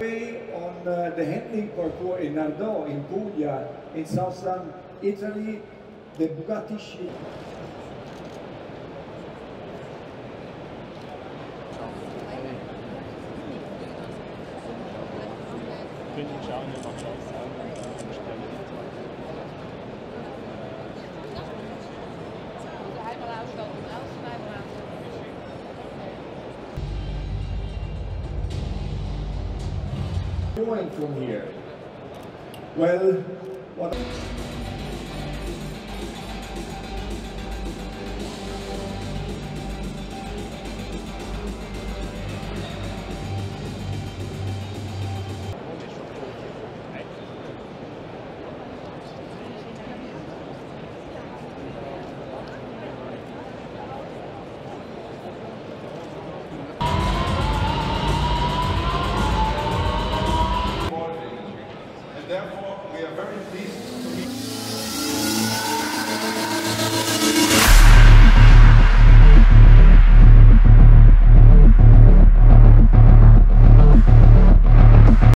On uh, the handling parcours in Nardò, in Puglia, in southern Italy, the Bugatti Chic. Going from here? Well, what? Therefore, we are very pleased